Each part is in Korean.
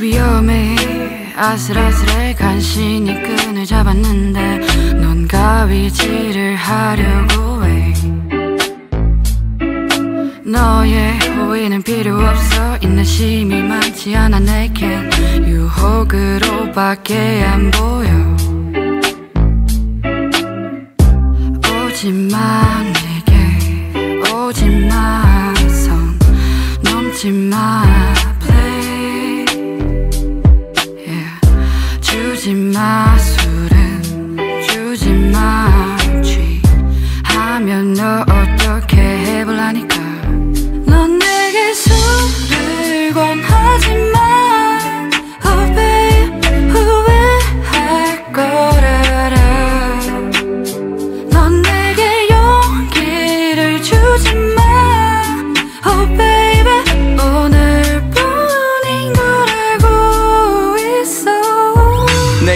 위험해. 아슬아슬해. 간신히 끈을 잡았는데. 넌 가위질을 하려고 필요 없어. 인내심이 많지 않아 내겐 유혹으로밖에 안 보여. 오지마 내게 오지마 선 넘지마 play. Yeah. 주지마 술은 주지마 취하면 너 어떻게 해볼라니까. 넌 내게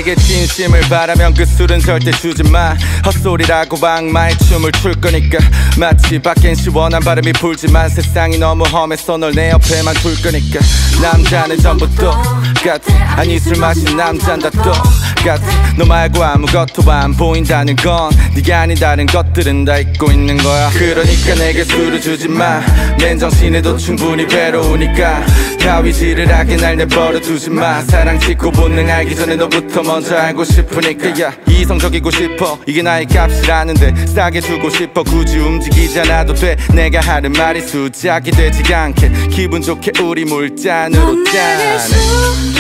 내게 진심을 바라면 그 술은 절대 주지 마. 헛소리라고 악마의 춤을 출 거니까. 마치 밖엔 시원한 바람이 불지만 세상이 너무 험해서 널 내 옆에만 둘 거니까. 남자는 전부 똑같아. 아니 술 마신 남잔 다 똑같아. 너 말고 아무것도 안 보인다는 건 네가 아닌 다른 것들은 다 잊고 있는 거야. 그러니까 내게 술을 주지 마. 맨정신에도 충분히 괴로우니까 가위질을 하게 날 내버려 두지 마. 사랑 짓고 본능 알기 전에 너부터 먼저 알고 싶으니까 야. 이성적이고 싶어. 이게 나의 값이라는데 싸게 주고 싶어. 굳이 움직이지 않아도 돼. 내가 하는 말이 수작이 되지 않게. 기분 좋게 우리 물잔으로 짠해 술을